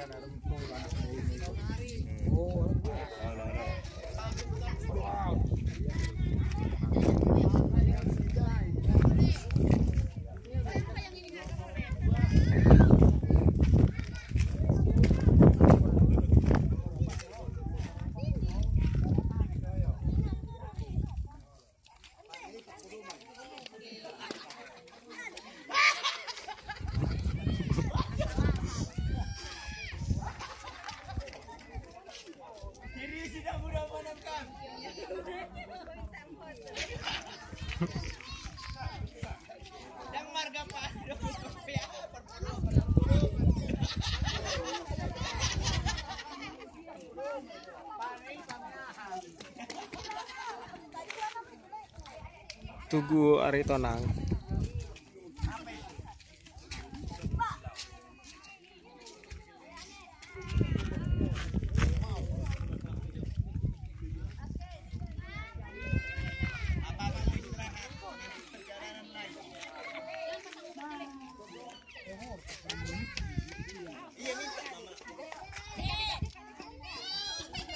现在他们碰一盘子可以没有。Tugu marga Tugu Aritonang.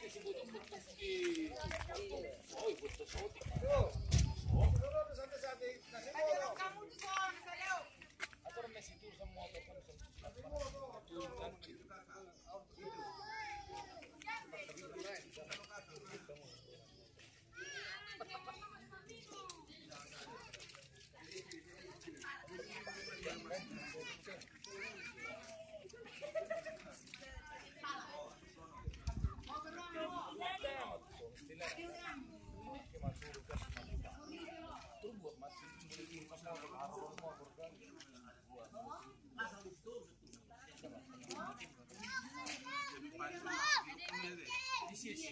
Oh, it was the salty.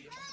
Yes.